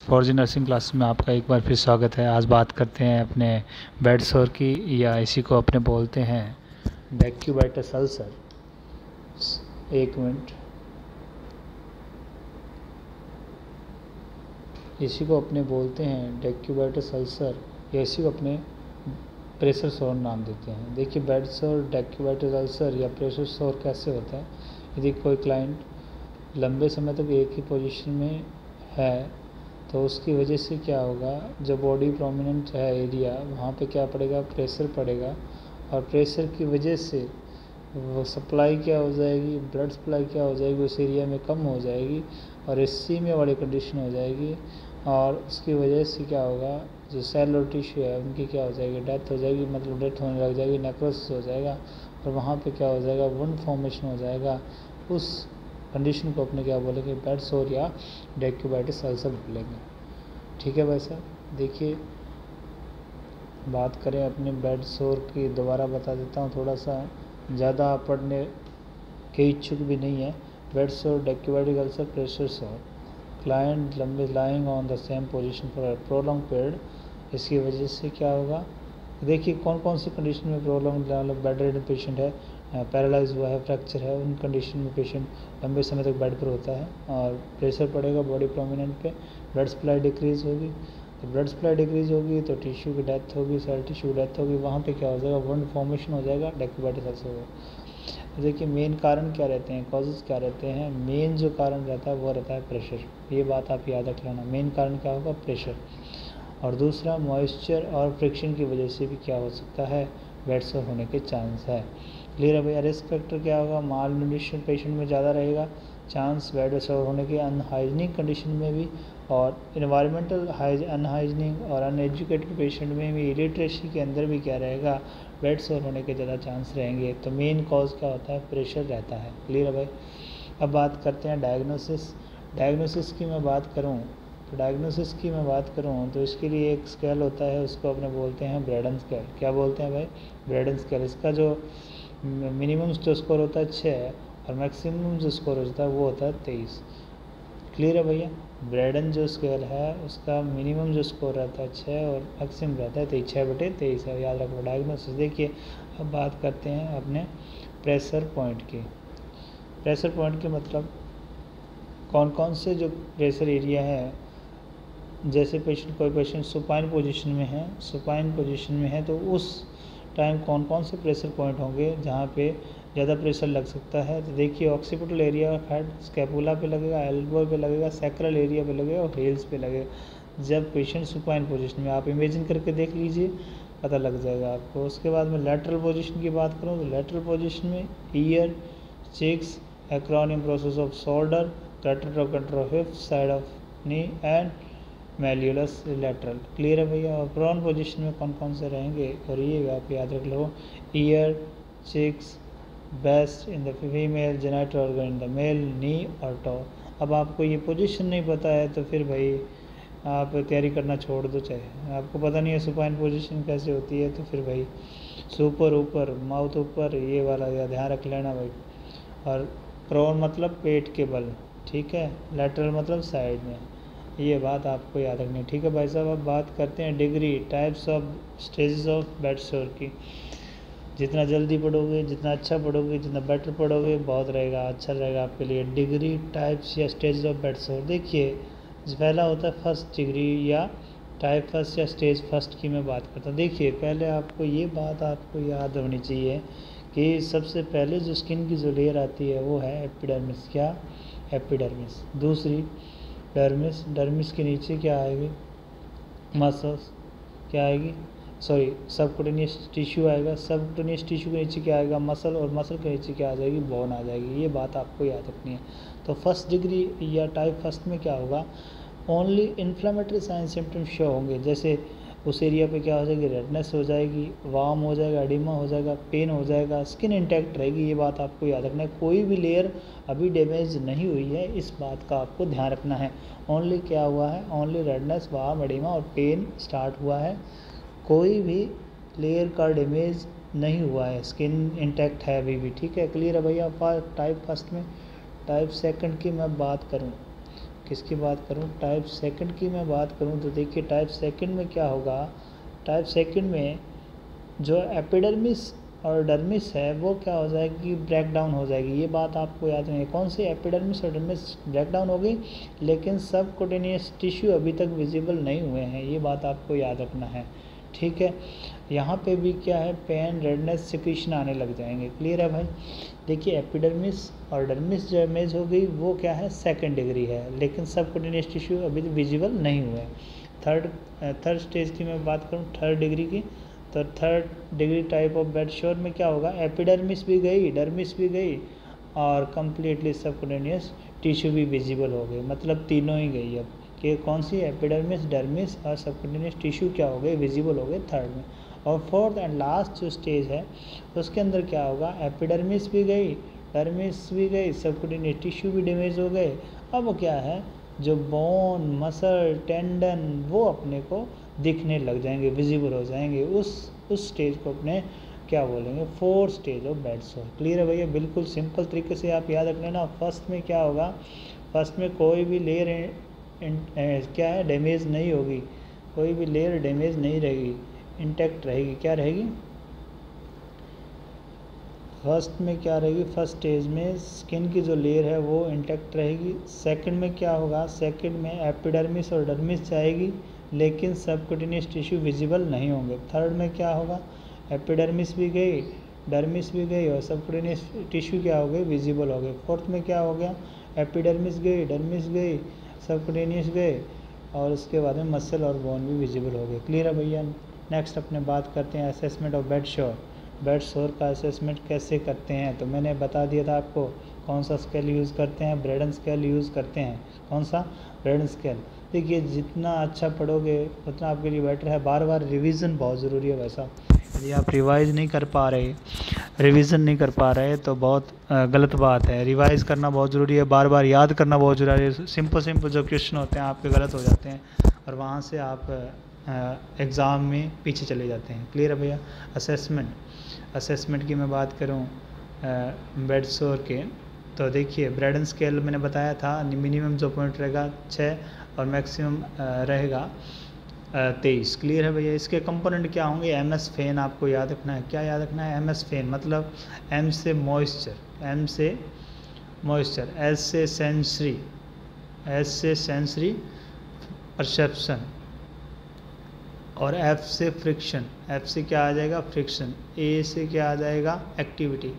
For ji nursing class में आपका एक बार फिर स्वागत है। आज बात करते हैं अपने बेड सोर की, या इसी को अपने बोलते हैं। डेक्यूबाइटस अल्सर एक मिनट। इसी को अपने बोलते हैं डेक्यूबाइटस अल्सर या इसी को अपने प्रेशर सोर नाम देते हैं। देखिए, बेड सोर डेक्यूबाइटस अल्सर या प्रेशर सोर कैसे होता है? यदि कोई क्लाइंट लंबे समय तक एक ही पोजीशन में है तो उसकी वजह से क्या होगा जो बॉडी प्रोमिनेंट है एरिया वहाँ पे क्या पड़ेगा? प्रेशर पड़ेगा। और प्रेशर की वजह से वो सप्लाई क्या हो जाएगी? ब्लड सप्लाई क्या हो जाएगी? उस एरिया में कम हो जाएगी और में वाली कंडीशन हो जाएगी। और उसकी वजह से क्या होगा, जो सेल और टिश्यू है, उनकी क्या हो जाएगी? डेथ हो जाएगी मतलब डेथ होने लग जाएगी नेक्रोसिस हो जाएगा और वहाँ पे क्या हो जाएगा? वंड फॉर्मेशन हो जाएगा। उस कंडीशन को अपने क्या बोलेंगे बेड सोर या डेक्यूबाइटिस अल्सर बोलेंगे ठीक है भाई साहब? देखिए, बात करें अपने बेड सोर की, दोबारा बता देता हूँ थोड़ा सा। ज़्यादा पढ़ने के इच्छुक भी नहीं है। Bed sore decubitic ulcer pressure sore client लंबे lying on the same position for prolong period, इसकी वजह से क्या होगा? देखिए कौन कौन सी कंडीशन में प्रॉब्लम बेड रेड पेशेंट है? पैरालाइज हुआ है फ्रैक्चर है, उन कंडीशन में पेशेंट लंबे समय तक बेड पर होता है और प्रेशर पड़ेगा बॉडी प्रोमिनेंट पे ब्लड सप्लाई डिक्रीज़ होगी। तो ब्लड सप्लाई डिक्रीज़ होगी तो टिश्यू की डेथ होगी सेल टिश्यू डेथ होगी, वहाँ पे क्या हो जाएगा? वंड फॉर्मेशन हो जाएगा डेक्यूबाइटिस होगा। देखिए मेन कारण क्या रहते हैं? कॉजेज़ क्या रहते हैं? मेन जो कारण रहता है, वो रहता है प्रेशर ये बात आप याद रख लेना। मेन कारण क्या होगा? प्रेशर और दूसरा मॉइस्चर और फ्रिक्शन की वजह से भी क्या हो सकता है? बेड होने के चांस है। क्लियर है भैया रिस्क फैक्टर क्या होगा? माल न्यूट्रिशन पेशेंट में ज़्यादा रहेगा। चांस बेड सोर होने के अनहाइजनिक कंडीशन में भी और इन्वायरमेंटल अनहाइजनिक और अनएजुकेटेड पेशेंट में भी इलिट्रेसी के अंदर भी क्या रहेगा? बेड सोर होने के ज़्यादा चांस रहेंगे। तो मेन कॉज क्या होता है? प्रेशर रहता है। क्लियर है भाई? अब बात करते हैं डायग्नोसिस डायग्नोसिस की मैं बात करूँ तो डायग्नोसिस की मैं बात करूँ तो इसके लिए एक स्केल होता है, उसको अपने बोलते हैं ब्रेडन स्केल क्या बोलते हैं भाई? ब्रेडन स्केल इसका जो मिनिमम जो स्कोर होता है छः और मैक्सिमम जो स्कोर होता है वो होता है तेईस। क्लियर है भैया? ब्रेडन जो स्केल है, उसका मिनिमम जो स्कोर रहता है छः और मैक्सिमम रहता है तेईस। छः बटे तेईस है, याद रखो डायग्नोसिस देखिए, अब बात करते हैं अपने प्रेशर पॉइंट की। प्रेशर पॉइंट के मतलब कौन कौन से जो प्रेशर एरिया है, जैसे पेशेंट कोई पेशेंट सुपाइन पोजीशन में है सुपाइन पोजीशन में है तो उस टाइम कौन कौन से प्रेशर पॉइंट होंगे जहाँ पे ज़्यादा प्रेशर लग सकता है? तो देखिए occipital area of head scapula पे लगेगा एल्बो पे लगेगा सैक्रल एरिया पे लगेगा और हेल्स पे लगेगा। जब पेशेंट सुपाइन पोजीशन में आप इमेजिन करके देख लीजिए, पता लग जाएगा आपको। उसके बाद में लेटरल पोजिशन की बात करूँ तो लेटरल पोजिशन में ear cheeks acromion process of shoulder greater trochanter side of knee and malleolus lateral. Clear है भैया? और प्रोन पोजिशन में कौन कौन से रहेंगे? और ये आप याद रख लो, ear cheeks breast in the female genital organ in the male, knee, और टॉ। अब आपको ये पोजीशन नहीं पता है तो फिर भाई आप तैयारी करना छोड़ दो चाहे। आपको पता नहीं है सुपाइन पोजीशन कैसे होती है तो फिर भाई सुपर ऊपर, माउथ ऊपर, ये वाला या ध्यान रख लेना भाई। और प्रोन मतलब पेट के बल, ठीक है? लेटरल मतलब साइड में। ये बात आपको याद रखनी है। ठीक है भाई साहब, अब बात करते हैं degree types of stages of bed sore की। जितना जल्दी पढ़ोगे, जितना अच्छा पढ़ोगे, जितना बेटर पढ़ोगे, बहुत रहेगा अच्छा रहेगा आपके लिए। डिग्री टाइप्स या स्टेज ऑफ़ बेड शोर देखिए, पहला होता है फ़र्स्ट डिग्री या टाइप फ़र्स्ट या स्टेज फ़र्स्ट की मैं बात करता हूँ। देखिए, पहले आपको ये बात आपको याद होनी चाहिए कि सबसे पहले जो स्किन की जो लेयर आती है, वो है एपिडर्मिस क्या? एपिडर्मिस दूसरी डर्मिस डर्मिस के नीचे क्या आएगी? मसल्स क्या आएगी? सॉरी सबकुटेनियस टिश्यू आएगा। सबकुटेनियस टिश्यू के नीचे क्या आएगा? मसल और मसल के नीचे क्या आ जाएगी? बोन आ जाएगी। ये बात आपको याद रखनी है। तो फ़र्स्ट डिग्री या टाइप फ़र्स्ट में क्या होगा? Only inflammatory sign symptoms show होंगे। जैसे उस एरिया पे क्या हो जाएगी? रेडनेस हो जाएगी वार्म हो जाएगा एडिमा हो जाएगा पेन हो जाएगा स्किन इंटैक्ट रहेगी, ये बात आपको याद रखना है। कोई भी लेयर अभी डैमेज नहीं हुई है, इस बात का आपको ध्यान रखना है। ओनली क्या हुआ है? ओनली रेडनेस वार्म एडिमा और पेन स्टार्ट हुआ है। कोई भी लेयर का डैमेज नहीं हुआ है। स्किन इंटैक्ट है अभी भी, ठीक है? क्लियर है भैया? टाइप फ़र्स्ट में टाइप सेकंड की मैं बात करूँ। किसकी बात करूँ? टाइप सेकंड की मैं बात करूँ तो देखिए टाइप सेकंड में क्या होगा? टाइप सेकंड में जो एपिडर्मिस और डर्मिस है, वो क्या हो जाएगी? ब्रेक डाउन हो जाएगी। ये बात आपको याद नहीं कौन सी? एपिडर्मिस और डर्मिस ब्रेक डाउन हो गई, लेकिन सब कोटेनियस टिश्यू अभी तक विजिबल नहीं हुए हैं। ये बात आपको याद रखना है। ठीक है? यहाँ पे भी क्या है? पेन रेडनेस सिक्रीशन आने लग जाएँगे। क्लियर है भाई? देखिए एपिडर्मिस और डर्मिस जो इमेज हो गई, वो क्या है? सेकेंड डिग्री है। लेकिन सब कोटेनियस टिश्यू अभी तो विजिबल नहीं हुए थर्ड थर्ड स्टेज की मैं बात करूँ थर्ड डिग्री की तो third degree type of bed sore में क्या होगा? एपिडर्मिस भी गई डर्मिस भी गई और कम्प्लीटली सबकुटेनियस टिश्यू भी विजिबल हो गई। मतलब तीनों ही गई अब। कि कौन सी एपिडर्मिस डर्मिस और सबकुटेनियस टिश्यू क्या हो गए? विजिबल हो गए थर्ड में। और फोर्थ एंड लास्ट जो स्टेज है, उसके अंदर क्या होगा? एपिडर्मिस भी गई डर्मिस भी गई सबकुटेनियस टिश्यू भी डैमेज हो गए। अब क्या है? जो बोन मसल टेंडन वो अपने को दिखने लग जाएँगे विजिबल हो जाएँगे। उस उस स्टेज को अपने क्या बोलेंगे? Four stage of bed sore clear है भैया? बिल्कुल सिंपल तरीके से आप याद रख लेना। फ़र्स्ट में क्या होगा? फ़र्स्ट में कोई भी लेयर क्या है डैमेज नहीं होगी? कोई भी लेयर डैमेज नहीं रहेगी। इंटैक्ट रहेगी। क्या रहेगी? फ़र्स्ट में क्या रहेगी? फ़र्स्ट स्टेज में स्किन की जो लेयर है वो इंटैक्ट रहेगी। सेकंड में क्या होगा? सेकंड में एपिडर्मिस और डर्मिस जाएगी, लेकिन सबकुटिनियस टिश्यू विजिबल नहीं होंगे। थर्ड में क्या होगा? एपिडर्मिस भी गई डर्मिस भी गई और सबकुटिनियस टिश्यू क्या हो गए विजिबल हो गए फोर्थ में क्या हो गया? एपिडर्मिस गई डर्मिस गई। सबकुटेनियस गए और उसके बाद में मसल और बोन भी विजिबल हो गए। क्लियर है भैया? नेक्स्ट अपने बात करते हैं assessment of bed sore bed sore का असेसमेंट कैसे करते हैं? तो मैंने बता दिया था आपको कौन सा स्केल यूज़ करते हैं ब्रेडन स्केल यूज़ करते हैं। कौन सा? ब्रेडन स्केल देखिए, जितना अच्छा पढ़ोगे, उतना आपके लिए बेटर है। बार बार रिवीजन बहुत ज़रूरी है वैसा यदि आप रिवाइज नहीं कर पा रहे रिवीजन नहीं कर पा रहे तो बहुत गलत बात है। रिवाइज करना बहुत ज़रूरी है। बार बार याद करना बहुत ज़रूरी है। सिंपल सिंपल जो क्वेश्चन होते हैं, आपके गलत हो जाते हैं और वहाँ से आप एग्ज़ाम में पीछे चले जाते हैं। क्लियर है भैया? असेसमेंट असेसमेंट की मैं बात करूँ बेड सोर के तो देखिए ब्रेडन स्केल मैंने बताया था। मिनिमम जो पॉइंट रहेगा, छः और मैक्सिमम रहेगा। तेईस। क्लियर है भैया? इसके कंपोनेंट क्या होंगे? एम एस फ़ैन आपको याद रखना है। क्या याद रखना है? एम एस फ़ैन मतलब एम से मॉइस्चर एम से मॉइस्चर एस से सेंसरी एस से सेंसरी परसेप्शन और एफ़ से फ्रिक्शन एफ़ से क्या आ जाएगा? फ्रिक्शन ए से क्या आ जाएगा? एक्टिविटी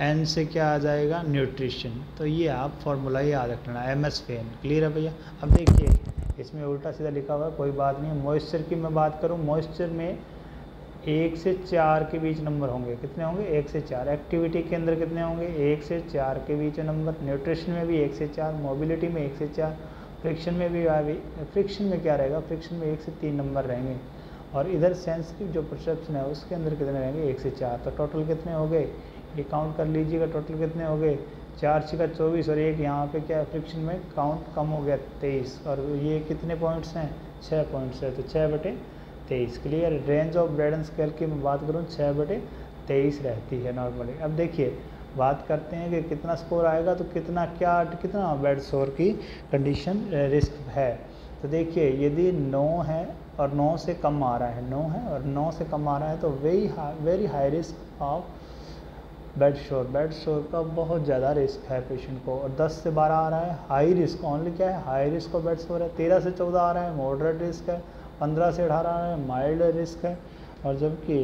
एन से क्या आ जाएगा? न्यूट्रिशन तो ये आप फॉर्मूला याद रखना। एम एस फेन क्लियर है भैया? अब देखिए इसमें उल्टा सीधा लिखा हुआ है, कोई बात नहीं मॉइस्चर की मैं बात करूँ मॉइस्चर में एक से चार के बीच नंबर होंगे। कितने होंगे? एक से चार। एक्टिविटी के अंदर कितने होंगे? एक से चार के बीच नंबर न्यूट्रिशन में भी एक से चार मोबिलिटी में एक से चार। फ्रिक्शन में भी अभी फ्रिक्शन में क्या रहेगा? फ्रिक्शन में एक से तीन नंबर रहेंगे। और इधर सेंसिटिव जो परसेप्शन है, उसके अंदर कितने रहेंगे? एक से चार। तो टोटल कितने हो गए? ये काउंट कर लीजिएगा टोटल कितने हो गए? चार छिका चौबीस और एक यहाँ पे क्या फ्रिक्शन में काउंट कम हो गया तेईस और ये कितने पॉइंट्स हैं? छः पॉइंट्स है तो छः बटे तेईस। Clear range of Braden scale की मैं बात करूँ छः बटे तेईस रहती है नॉर्मली अब देखिए, बात करते हैं कि कितना स्कोर आएगा तो कितना, क्या, कितना बेड स्कोर की कंडीशन रिस्क है? तो देखिए, यदि नौ है और नौ से कम आ रहा है, नौ है और नौ से कम आ रहा है तो very high very high risk of bed sore bed sore का बहुत ज़्यादा रिस्क है पेशेंट को और 10 से 12 आ रहा है हाई रिस्क ओनली क्या है? हाई रिस्क का बेड शोर है 13 से 14 आ रहा है मॉडरेट रिस्क है 15 से 18 आ रहा है माइल्ड रिस्क है और जबकि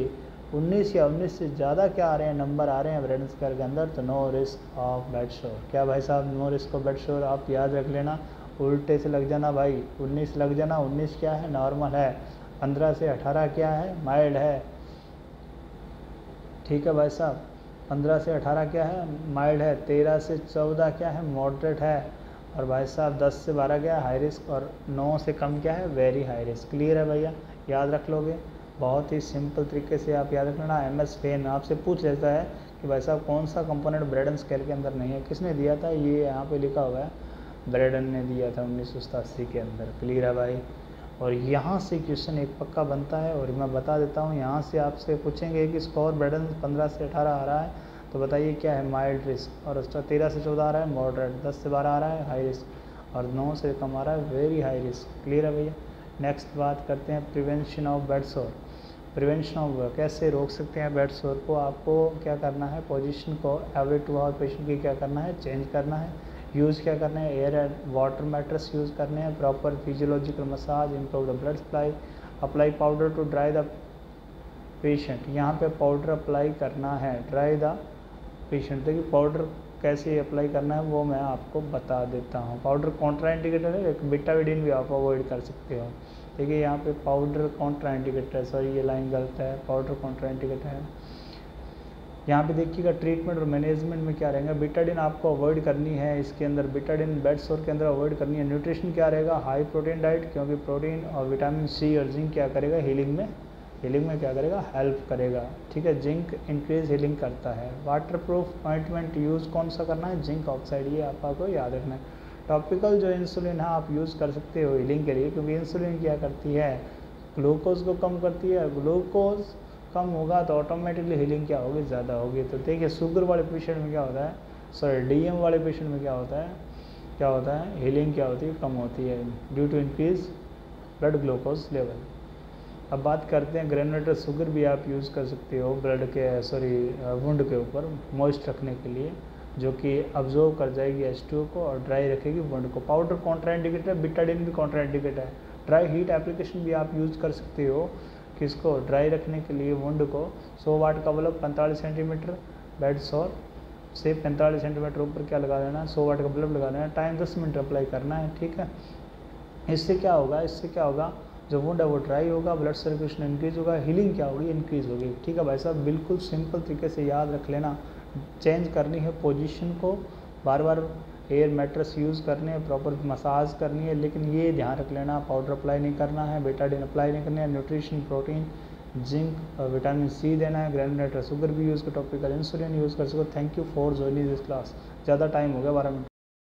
19 या 19 से ज़्यादा क्या आ रहे हैं नंबर आ रहे हैं ब्रेड स्केल के अंदर तो नो रिस्क ऑफ़ बेड शोर क्या भाई साहब नो रिस्क ऑफ़ बेड शोर आप याद रख लेना, उल्टे से लग जाना भाई 19 लग जाना 19 क्या है? नॉर्मल है 15 से 18 क्या है? माइल्ड है। ठीक है भाई साहब? पंद्रह से अठारह क्या है? माइल्ड है। तेरह से चौदह क्या है? मॉडरेट है। और भाई साहब, दस से बारह क्या है? हाई रिस्क और नौ से कम क्या है? वेरी हाई रिस्क क्लियर है भैया? याद रख लोगे? बहुत ही सिंपल तरीके से आप याद रख लेना। एम एस फेन आपसे पूछ लेता है कि भाई साहब, कौन सा कंपोनेंट ब्रेडन स्केल के अंदर नहीं है? किसने दिया था? ये यहाँ पे लिखा हुआ है। ब्रेडन ने दिया था उन्नीस सौ सतासी के अंदर। क्लियर है भाई? और यहाँ से क्वेश्चन एक पक्का बनता है और मैं बता देता हूँ, यहाँ से आपसे पूछेंगे कि स्कोर बैडन पंद्रह से अठारह आ रहा है तो बताइए क्या है माइल्ड रिस्क और उसका तेरह से चौदह आ रहा है मॉडरेट दस से बारह आ रहा है हाई रिस्क और नौ से कम आ रहा है वेरी हाई रिस्क क्लियर है भैया? नेक्स्ट बात करते हैं prevention of bed sore prevention of कैसे रोक सकते हैं बेड सोर को? आपको क्या करना है? पोजीशन को एवरी टू आवर पेशेंट की क्या करना है? चेंज करना है। यूज़ क्या करना है? Air and water mattress use करने हैं, proper physiological massage improve the blood supply apply powder to dry the patient यहाँ पे पाउडर अप्लाई करना है ड्राई द पेशेंट देखिए पाउडर कैसे अप्लाई करना है वो मैं आपको बता देता हूँ। पाउडर कॉन्ट्राइंडिकेटर है, एक बिटाविडिन भी आप अवॉइड कर सकते हो। देखिए, यहाँ पे पाउडर कॉन्ट्राइंडिकेटर है सॉरी ये लाइन गलत है पाउडर कॉन्ट्राइंडिकेटर है। यहाँ पे देखिएगा ट्रीटमेंट और मैनेजमेंट में क्या रहेगा? बिटाडिन आपको अवॉइड करनी है इसके अंदर। बिटाडिन बेड सोर के अंदर अवॉइड करनी है। न्यूट्रिशन क्या रहेगा? हाई प्रोटीन डाइट क्योंकि प्रोटीन और विटामिन सी और जिंक क्या करेगा? हीलिंग में हीलिंग में क्या करेगा? हेल्प करेगा। ठीक है? जिंक इंक्रीज हीलिंग करता है। वाटर प्रूफ ऑइंटमेंट यूज़ कौन सा करना है? जिंक ऑक्साइड ये आपको याद रखना है। टॉपिकल जो इंसुलिन है, आप यूज़ कर सकते हो हीलिंग के लिए, क्योंकि इंसुलिन क्या करती है? ग्लूकोज को कम करती है। ग्लूकोज कम होगा तो ऑटोमेटिकली हीलिंग क्या होगी? ज़्यादा होगी। तो देखिए, शुगर वाले पेशेंट में क्या होता है? सॉरी डीएम वाले पेशेंट में क्या होता है? क्या होता है? हीलिंग क्या होती है? कम होती है due to increase blood glucose level अब बात करते हैं ग्रेनुलेटेड शुगर भी आप यूज़ कर सकते हो ब्लड के सॉरी वुंड के ऊपर मॉइस्ट रखने के लिए, जो कि अब्जॉर्व कर जाएगी एच को और ड्राई रखेगी वुंड को। पाउडर कॉन्ट्राइंडिकेट है बिटाडिन भी कॉन्ट्राइंडिकेट है। ड्राई हीट एप्लीकेशन भी आप यूज़ कर सकते हो। किसको? ड्राई रखने के लिए वुंड को। 100 वाट का बल्ब पैंतालीस सेंटीमीटर, बेड सौर से पैंतालीस सेंटीमीटर ऊपर क्या लगा देना? है सौ वाट का बल्ब लगा देना। टाइम दस मिनट अप्लाई करना है, ठीक है? इससे क्या होगा? इससे क्या होगा? जो वुंड है वो ड्राई होगा, ब्लड सर्कुलेशन इंक्रीज होगा हीलिंग क्या होगी? इंक्रीज होगी, ठीक है भाई साहब? बिल्कुल सिंपल तरीके से याद रख लेना। चेंज करनी है पोजीशन को। बार बार एयर मेट्रस यूज़ करने है प्रॉपर मसाज करनी है, लेकिन ये ध्यान रख लेना पाउडर अप्लाई नहीं करना है बेटाडिन अप्लाई नहीं करना है nutrition protein zinc vitamin C देना है ग्रैनुलेटर शुगर भी यूज़ कर टॉपिकल इंसुलिन यूज़ कर सको। Thank you for joining this class ज़्यादा टाइम हो गया बारह मिनट।